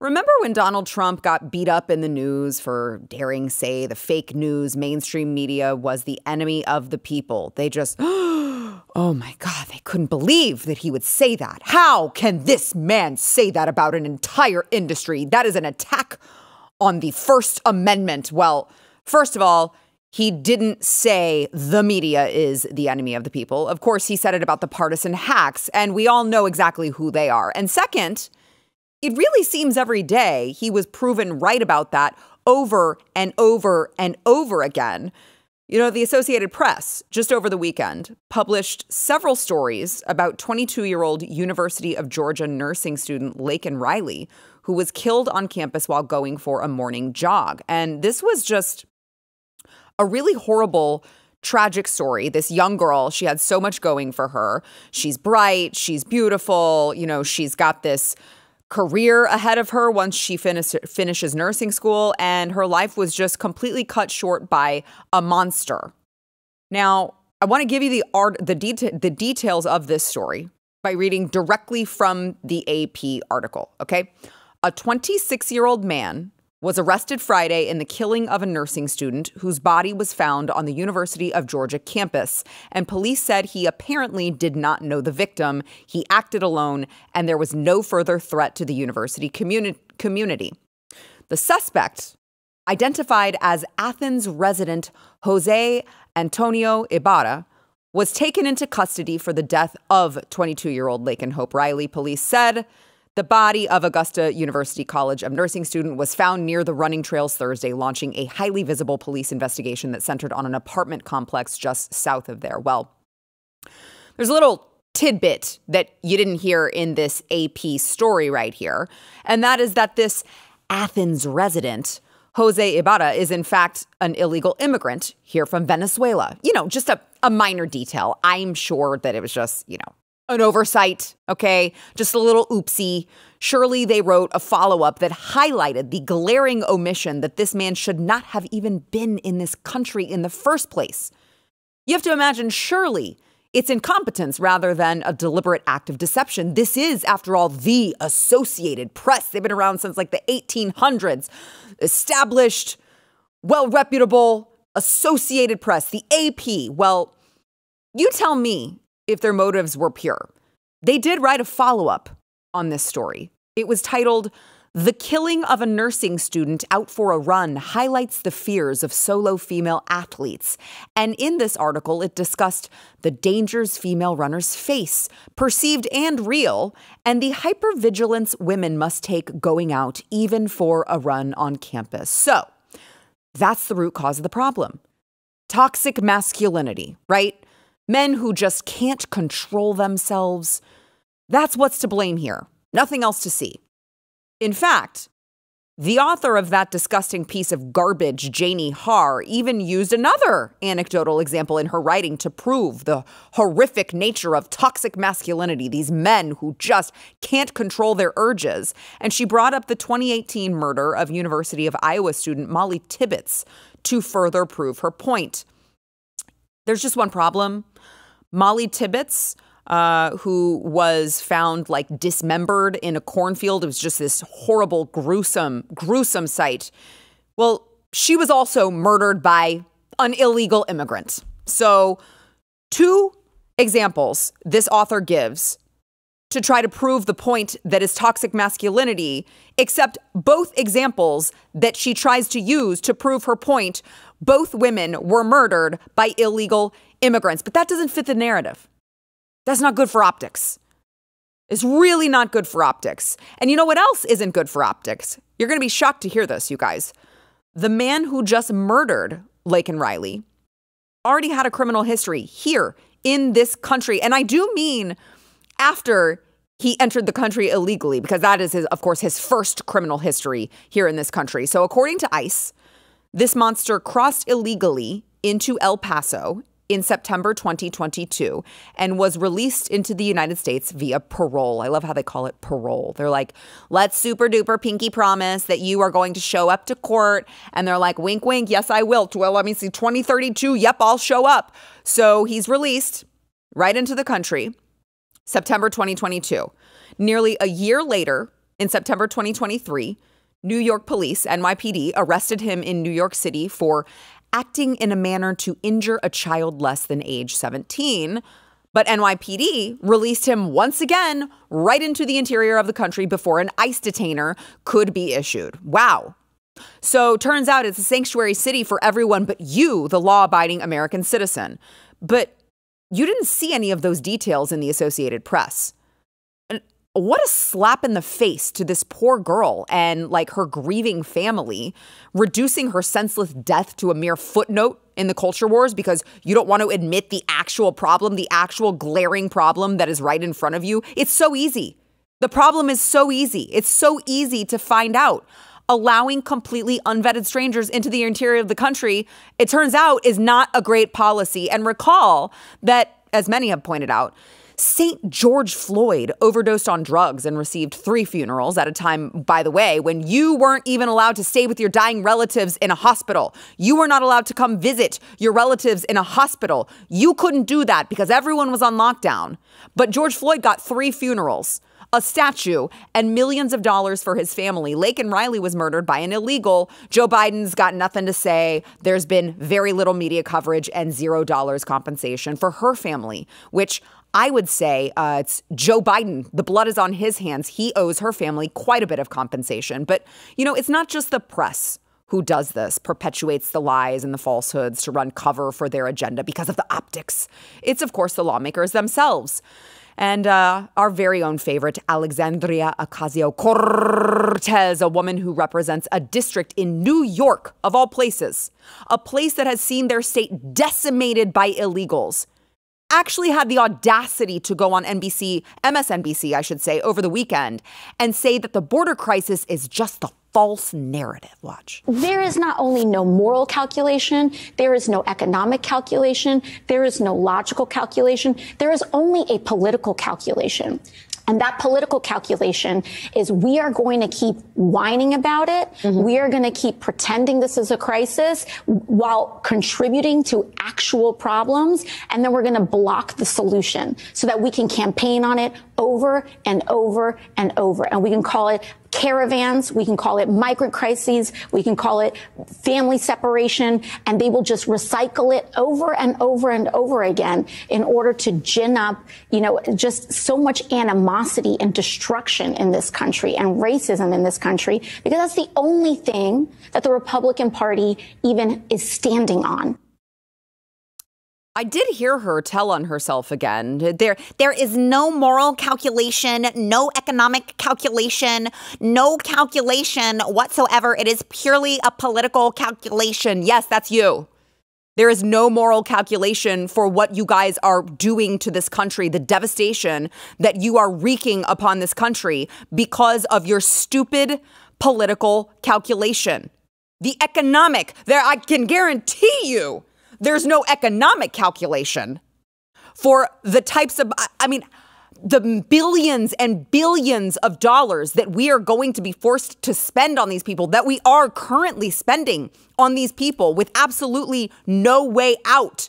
Remember when Donald Trump got beat up in the news for daring say the fake news mainstream media was the enemy of the people? They just, oh my God, they couldn't believe that he would say that. How can this man say that about an entire industry? That is an attack on the First Amendment. Well, first of all, he didn't say the media is the enemy of the people. Of course, he said it about the partisan hacks, and we all know exactly who they are. And second, it really seems every day he was proven right about that over and over and over again. You know, the Associated Press, just over the weekend, published several stories about 22 year old University of Georgia nursing student Laken Riley, who was killed on campus while going for a morning jog. And this was just a really horrible tragic story. This young girl, she had so much going for her. She's bright, she's beautiful, you know, she's got this career ahead of her once she finish, finishes nursing school, and her life was just completely cut short by a monster. Now, I want to give you the art, the, deta- the details of this story by reading directly from the AP article. Okay, a 26 year old man was arrested Friday in the killing of a nursing student whose body was found on the University of Georgia campus. And police said he apparently did not know the victim. He acted alone, and there was no further threat to the university communi- community. The suspect, identified as Athens resident Jose Antonio Ibarra, was taken into custody for the death of 22 year old Laken Hope Riley, police said. The body of Augusta University College of Nursing student was found near the running trails Thursday, launching a highly visible police investigation that centered on an apartment complex just south of there. Well, there's a little tidbit that you didn't hear in this AP story right here, and that is that this Athens resident, Jose Ibarra, is in fact an illegal immigrant here from Venezuela. You know, just a, a minor detail. I'm sure that it was just, you know, an oversight, okay? Just a little oopsie. Surely they wrote a follow up that highlighted the glaring omission that this man should not have even been in this country in the first place. You have to imagine, surely it's incompetence rather than a deliberate act of deception. This is, after all, the Associated Press. They've been around since like the 1800s. Established, well reputable Associated Press, the AP. Well, you tell me if their motives were pure. They did write a follow up on this story. It was titled, The Killing of a Nursing Student Out for a Run Highlights the Fears of Solo Female Athletes. And in this article, it discussed the dangers female runners face, perceived and real, and the hypervigilance women must take going out, even for a run on campus. So, that's the root cause of the problem. Toxic masculinity, right? Men who just can't control themselves. That's what's to blame here. Nothing else to see. In fact, the author of that disgusting piece of garbage, Janie Har, even used another anecdotal example in her writing to prove the horrific nature of toxic masculinity, these men who just can't control their urges. And she brought up the 2018 murder of University of Iowa student Molly Tibbetts to further prove her point. There's just one problem. Molly Tibbetts, uh, who was found like dismembered in a cornfield. It was just this horrible, gruesome, gruesome sight. Well, she was also murdered by an illegal immigrant. So, two examples this author gives to try to prove the point that is toxic masculinity, except both examples that she tries to use to prove her point, both women were murdered by illegal immigrants. But that doesn't fit the narrative. That's not good for optics. It's really not good for optics. And you know what else isn't good for optics? You're going to be shocked to hear this, you guys. The man who just murdered Laken Riley already had a criminal history here in this country. And I do mean after he entered the country illegally, because that is, his, of course, his first criminal history here in this country. So, according to ICE, this monster crossed illegally into El Paso in September 2022 and was released into the United States via parole. I love how they call it parole. They're like, let's super duper pinky promise that you are going to show up to court. And they're like, wink, wink, yes, I will. Well, let me see, 2032, yep, I'll show up. So he's released right into the country. September 2022. Nearly a year later, In September 2023, New York police, NYPD, arrested him in New York City for acting in a manner to injure a child less than age 17. But NYPD released him once again right into the interior of the country before an ICE detainer could be issued. Wow. So turns out it's a sanctuary city for everyone but you, the law abiding American citizen. But you didn't see any of those details in the Associated Press what a slap in the face to this poor girl and like her grieving family, reducing her senseless death to a mere footnote in the culture wars because you don't want to admit the actual problem, the actual glaring problem that is right in front of you. It's so easy. The problem is so easy. It's so easy to find out. Allowing completely unvetted strangers into the interior of the country, it turns out, is not a great policy. And recall that, as many have pointed out, St. George Floyd overdosed on drugs and received three funerals at a time, by the way, when you weren't even allowed to stay with your dying relatives in a hospital. You were not allowed to come visit your relatives in a hospital. You couldn't do that because everyone was on lockdown. But George Floyd got three funerals a statue, and millions of dollars for his family. Laken Riley was murdered by an illegal. Joe Biden's got nothing to say. There's been very little media coverage and zero dollars compensation for her family, which I would say uh, it's Joe Biden. The blood is on his hands. He owes her family quite a bit of compensation. But, you know, it's not just the press who does this, perpetuates the lies and the falsehoods to run cover for their agenda because of the optics. It's, of course, the lawmakers themselves. And uh, our very own favorite, Alexandria Ocasio Cortez, a woman who represents a district in New York, of all places, a place that has seen their state decimated by illegals actually had the audacity to go on NBC, MSNBC, I should say, over the weekend and say that the border crisis is just the false narrative. Watch. There is not only no moral calculation, there is no economic calculation, there is no logical calculation, there is only a political calculation. And that political calculation is we are going to keep whining about it. Mm-hmm. We are going to keep pretending this is a crisis while contributing to actual problems. And then we're going to block the solution so that we can campaign on it over and over and over. And we can call it caravans. We can call it migrant crises. We can call it family separation. And they will just recycle it over and over and over again in order to gin up, you know, just so much animosity and destruction in this country and racism in this country, because that's the only thing that the Republican Party even is standing on. I did hear her tell on herself again. There there is no moral calculation, no economic calculation, no calculation whatsoever. It is purely a political calculation. Yes, that's you. There is no moral calculation for what you guys are doing to this country, the devastation that you are wreaking upon this country because of your stupid political calculation. The economic, there I can guarantee you there's no economic calculation for the types of, I mean, the billions and billions of dollars that we are going to be forced to spend on these people, that we are currently spending on these people with absolutely no way out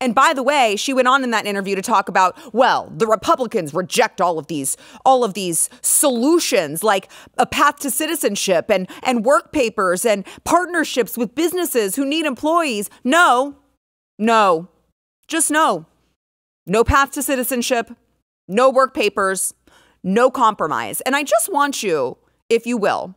and by the way, she went on in that interview to talk about, well, the Republicans reject all of these all of these solutions like a path to citizenship and and work papers and partnerships with businesses who need employees. No. No. Just no. No path to citizenship, no work papers, no compromise. And I just want you, if you will,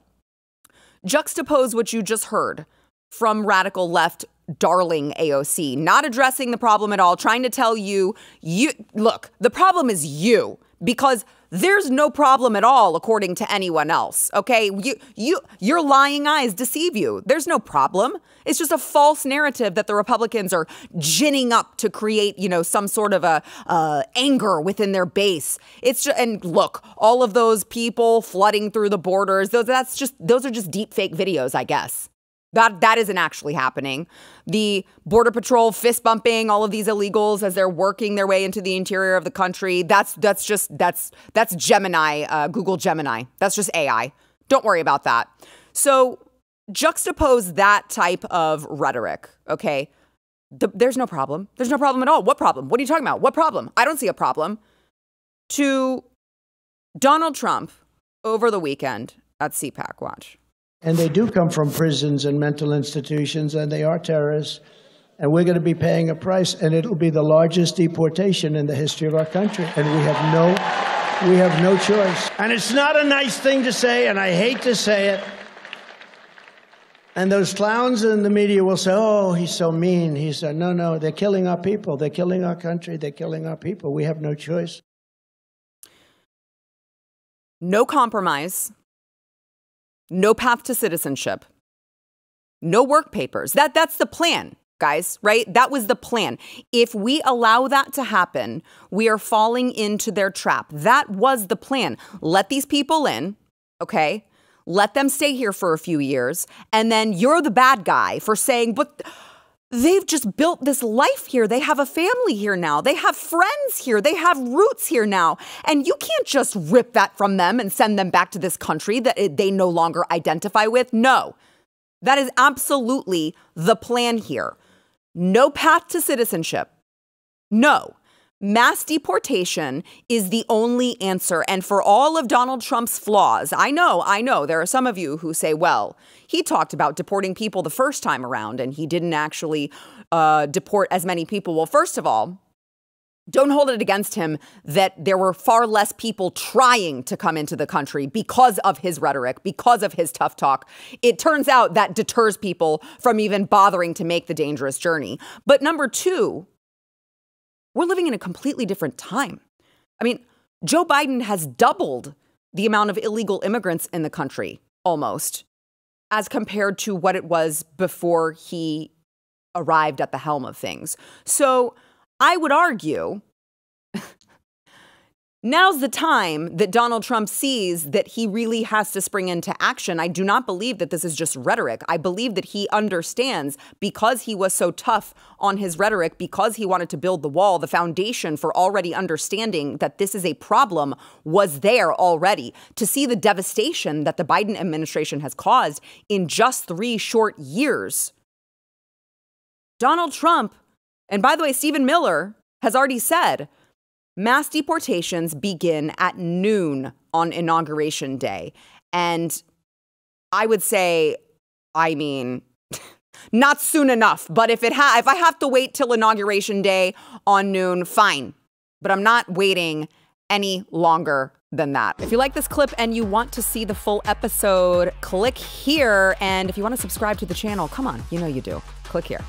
juxtapose what you just heard from radical left darling AOC, not addressing the problem at all, trying to tell you, you look, the problem is you because there's no problem at all according to anyone else. Okay? You you your lying eyes deceive you. There's no problem. It's just a false narrative that the Republicans are ginning up to create, you know, some sort of a uh, anger within their base. It's just, and look, all of those people flooding through the borders. Those that's just those are just deep fake videos, I guess. That that isn't actually happening. The border patrol fist bumping all of these illegals as they're working their way into the interior of the country. That's that's just that's that's Gemini, uh, Google Gemini. That's just AI. Don't worry about that. So juxtapose that type of rhetoric. Okay, the, there's no problem. There's no problem at all. What problem? What are you talking about? What problem? I don't see a problem. To Donald Trump over the weekend at CPAC. Watch. And they do come from prisons and mental institutions, and they are terrorists. And we're going to be paying a price, and it'll be the largest deportation in the history of our country. And we have no, we have no choice. And it's not a nice thing to say, and I hate to say it. And those clowns in the media will say, oh, he's so mean. He said, no, no, they're killing our people. They're killing our country. They're killing our people. We have no choice. No compromise. No path to citizenship. No work papers. That, that's the plan, guys, right? That was the plan. If we allow that to happen, we are falling into their trap. That was the plan. Let these people in, okay? let them stay here for a few years, and then you're the bad guy for saying, but they've just built this life here. They have a family here now. They have friends here. They have roots here now. And you can't just rip that from them and send them back to this country that they no longer identify with. No, that is absolutely the plan here. No path to citizenship. No mass deportation is the only answer. And for all of Donald Trump's flaws, I know, I know, there are some of you who say, well, he talked about deporting people the first time around and he didn't actually uh, deport as many people. Well, first of all, don't hold it against him that there were far less people trying to come into the country because of his rhetoric, because of his tough talk. It turns out that deters people from even bothering to make the dangerous journey. But number two, we're living in a completely different time. I mean, Joe Biden has doubled the amount of illegal immigrants in the country almost as compared to what it was before he arrived at the helm of things. So I would argue Now's the time that Donald Trump sees that he really has to spring into action. I do not believe that this is just rhetoric. I believe that he understands because he was so tough on his rhetoric, because he wanted to build the wall, the foundation for already understanding that this is a problem was there already. To see the devastation that the Biden administration has caused in just three short years. Donald Trump, and by the way, Stephen Miller has already said, Mass deportations begin at noon on Inauguration Day. And I would say, I mean, not soon enough, but if it ha- if I have to wait till inauguration day on noon, fine. But I'm not waiting any longer than that. If you like this clip and you want to see the full episode, click here. And if you want to subscribe to the channel, come on, you know you do. Click here.